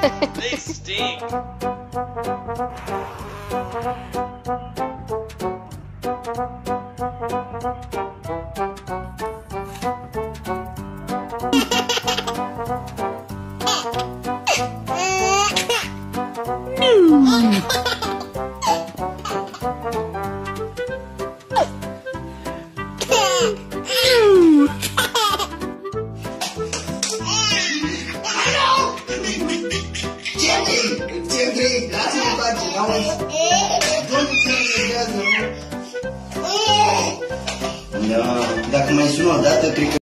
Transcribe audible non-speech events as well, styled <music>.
they stink. <laughs> no. Siempre, gracias, Llegamos. Da, dacă mai sună o dată, cred că...